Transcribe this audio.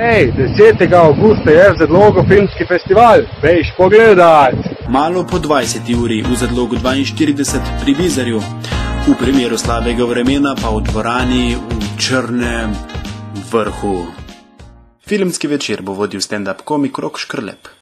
Hej, 10. augusta je Zedlogo filmski festival, veš pogledat! Malo po 20. uri v Zedlogu 42 pri Vizarju, v primeru slabega vremena pa v dvorani v Črnem vrhu. Filmski večer bo vodil stand-up komik Rok Škrlep.